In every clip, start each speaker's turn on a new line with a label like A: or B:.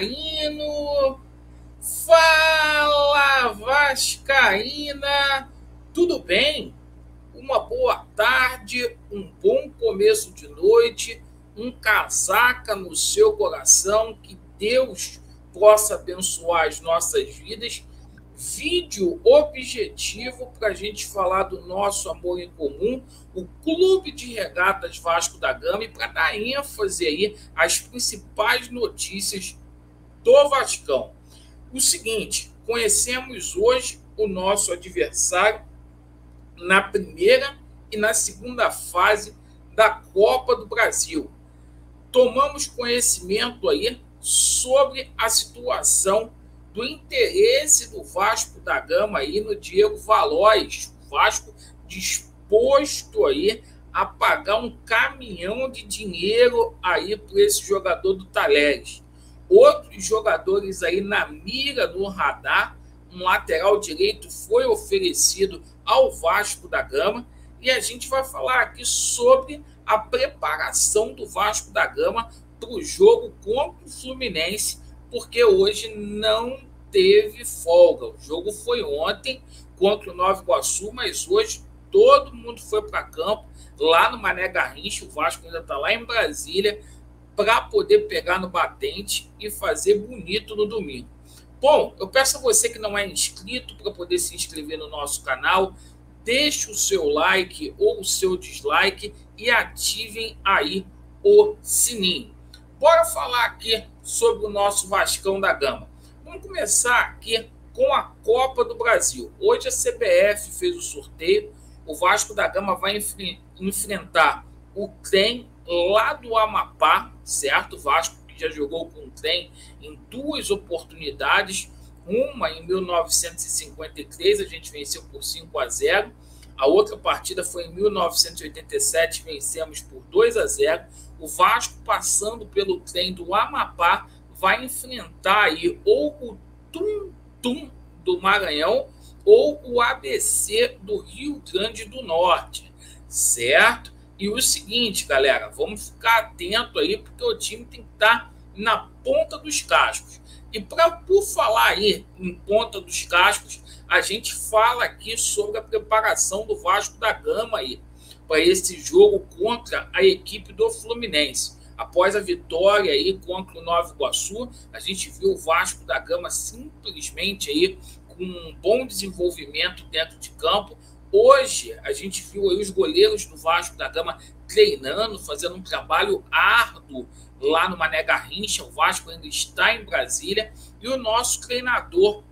A: Vascaíno! Fala, Vascaína! Tudo bem? Uma boa tarde, um bom começo de noite, um casaca no seu coração, que Deus possa abençoar as nossas vidas. Vídeo objetivo para a gente falar do nosso amor em comum, o Clube de Regatas Vasco da Gama, e para dar ênfase aí às principais notícias do Vascão. O seguinte, conhecemos hoje o nosso adversário na primeira e na segunda fase da Copa do Brasil. Tomamos conhecimento aí sobre a situação do interesse do Vasco da Gama aí no Diego Valois. O Vasco disposto aí a pagar um caminhão de dinheiro aí para esse jogador do Talheres. Outros jogadores aí na mira do radar, um lateral direito foi oferecido ao Vasco da Gama. E a gente vai falar aqui sobre a preparação do Vasco da Gama para o jogo contra o Fluminense, porque hoje não teve folga. O jogo foi ontem contra o Nova Iguaçu, mas hoje todo mundo foi para campo, lá no Mané Garrincha, o Vasco ainda está lá em Brasília, para poder pegar no batente e fazer bonito no domingo. Bom, eu peço a você que não é inscrito para poder se inscrever no nosso canal, deixe o seu like ou o seu dislike e ativem aí o sininho. Bora falar aqui sobre o nosso Vascão da Gama. Vamos começar aqui com a Copa do Brasil. Hoje a CBF fez o sorteio. O Vasco da Gama vai enfrentar o trem lá do Amapá, certo? Vasco que já jogou com o trem em duas oportunidades. Uma em 1953, a gente venceu por 5 a 0. A outra partida foi em 1987, vencemos por 2 a 0. O Vasco, passando pelo trem do Amapá, vai enfrentar aí ou o Tum Tum do Maranhão ou o ABC do Rio Grande do Norte, certo? E o seguinte, galera, vamos ficar atento aí, porque o time tem que estar na ponta dos cascos. E para por falar aí em ponta dos cascos, a gente fala aqui sobre a preparação do Vasco da Gama aí para esse jogo contra a equipe do Fluminense. Após a vitória aí contra o Nova Iguaçu, a gente viu o Vasco da Gama simplesmente aí com um bom desenvolvimento dentro de campo, Hoje, a gente viu aí os goleiros do Vasco da Gama treinando, fazendo um trabalho árduo lá no Mané Garrincha. O Vasco ainda está em Brasília. E o nosso treinador,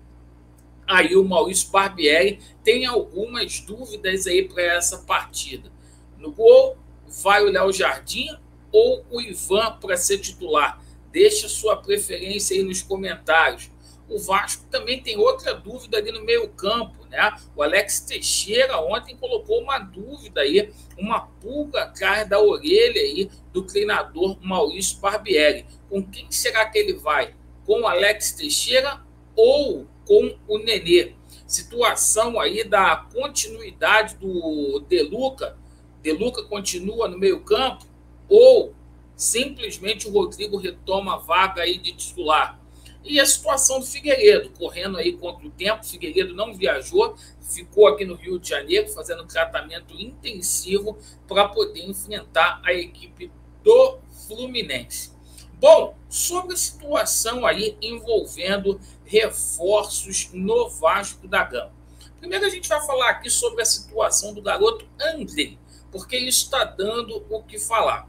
A: aí o Maurício Barbieri, tem algumas dúvidas aí para essa partida. No gol, vai o Léo Jardim ou o Ivan para ser titular? Deixa sua preferência aí nos comentários. O Vasco também tem outra dúvida ali no meio-campo, né? O Alex Teixeira ontem colocou uma dúvida aí, uma pulga atrás da orelha aí do treinador Maurício Barbieri. Com quem será que ele vai? Com o Alex Teixeira ou com o Nenê? Situação aí da continuidade do Deluca. Deluca continua no meio-campo ou simplesmente o Rodrigo retoma a vaga aí de titular? E a situação do Figueiredo, correndo aí contra o tempo, Figueiredo não viajou, ficou aqui no Rio de Janeiro fazendo tratamento intensivo para poder enfrentar a equipe do Fluminense. Bom, sobre a situação aí envolvendo reforços no Vasco da Gama. Primeiro a gente vai falar aqui sobre a situação do garoto Andrei, porque isso está dando o que falar.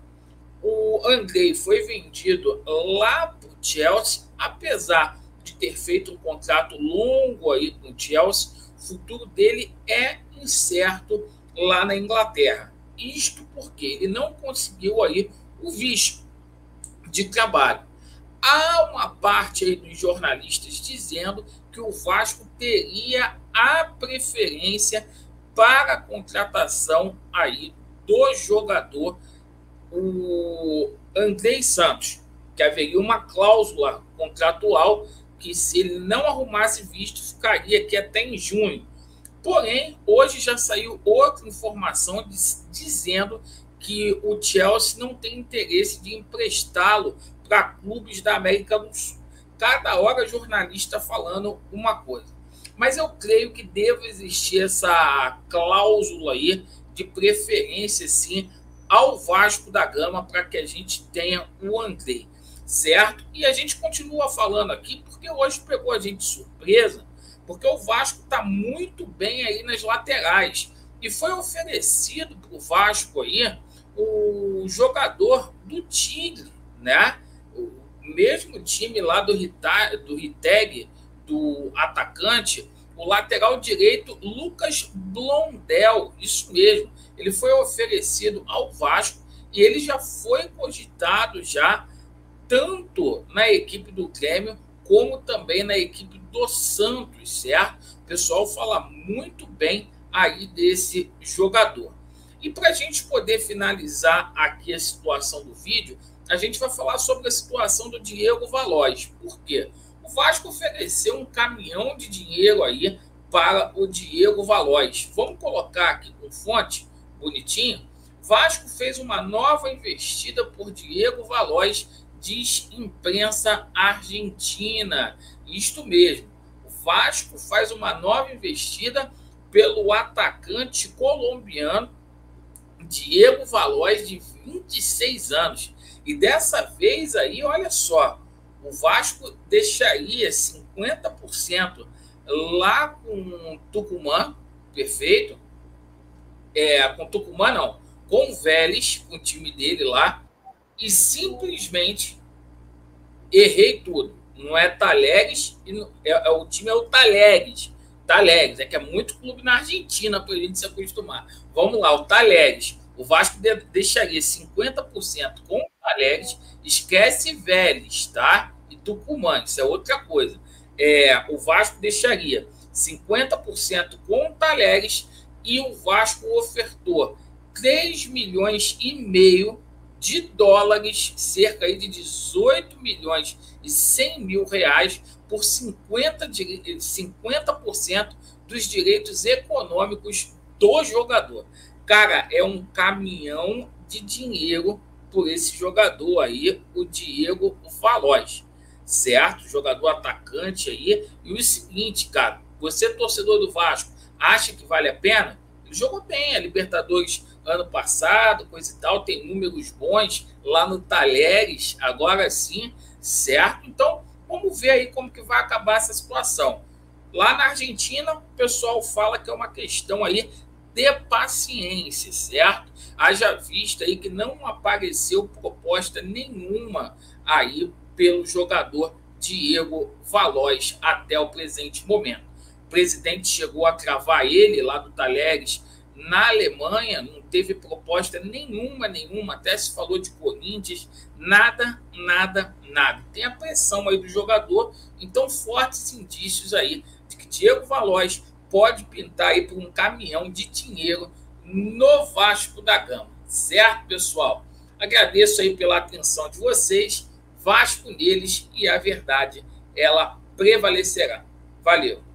A: O Andrei foi vendido lá para o Chelsea apesar de ter feito um contrato longo aí com o Chelsea, o futuro dele é incerto lá na Inglaterra. Isto porque ele não conseguiu aí o visto de trabalho. Há uma parte aí dos jornalistas dizendo que o Vasco teria a preferência para a contratação aí do jogador o Andrei Santos que haveria uma cláusula contratual que, se ele não arrumasse visto, ficaria aqui até em junho. Porém, hoje já saiu outra informação dizendo que o Chelsea não tem interesse de emprestá-lo para clubes da América do Sul. cada hora jornalista falando uma coisa. Mas eu creio que deve existir essa cláusula aí de preferência, sim, ao Vasco da Gama para que a gente tenha o André, certo? E a gente continua falando aqui porque hoje pegou a gente de surpresa, porque o Vasco está muito bem aí nas laterais. E foi oferecido para o Vasco aí o jogador do Tigre, né? O mesmo time lá do, Rita, do Riteg, do atacante, o lateral direito Lucas Blondel, isso mesmo. Ele foi oferecido ao Vasco e ele já foi cogitado já tanto na equipe do Grêmio como também na equipe do Santos, certo? O pessoal fala muito bem aí desse jogador. E para a gente poder finalizar aqui a situação do vídeo, a gente vai falar sobre a situação do Diego Valois. Por quê? O Vasco ofereceu um caminhão de dinheiro aí para o Diego Valois. Vamos colocar aqui com fonte bonitinho. Vasco fez uma nova investida por Diego Valois, diz imprensa argentina. Isto mesmo. O Vasco faz uma nova investida pelo atacante colombiano Diego Valois, de 26 anos. E dessa vez aí, olha só, o Vasco deixaria 50% lá com Tucumã, perfeito. É, com Tucumã não, com o Vélez, com o time dele lá, e simplesmente errei tudo. Não é Talheres, é, é, o time é o Talheres. Talheres, é que é muito clube na Argentina para a gente se acostumar. Vamos lá, o Talheres. O Vasco deixaria 50% com o Talheres, esquece Vélez, tá? E Tucumã, isso é outra coisa. É, o Vasco deixaria 50% com o Talheres e o Vasco ofertou 3 milhões e meio de dólares, cerca de 18 milhões e 100 mil reais por 50%, 50 dos direitos econômicos do jogador. Cara, é um caminhão de dinheiro por esse jogador aí, o Diego Valois, certo? Jogador atacante aí. E o seguinte, cara, você torcedor do Vasco, acha que vale a pena? Ele jogou bem a Libertadores ano passado, coisa e tal, tem números bons lá no Talheres, agora sim, certo? Então, vamos ver aí como que vai acabar essa situação. Lá na Argentina, o pessoal fala que é uma questão aí de paciência, certo? Haja vista aí que não apareceu proposta nenhuma aí pelo jogador Diego Valois até o presente momento. O presidente chegou a cravar ele lá do Talheres na Alemanha, não teve proposta nenhuma, nenhuma, até se falou de Corinthians, nada, nada, nada. Tem a pressão aí do jogador, então fortes indícios aí de que Diego Valois pode pintar aí por um caminhão de dinheiro no Vasco da Gama. Certo, pessoal? Agradeço aí pela atenção de vocês. Vasco neles e a verdade, ela prevalecerá. Valeu!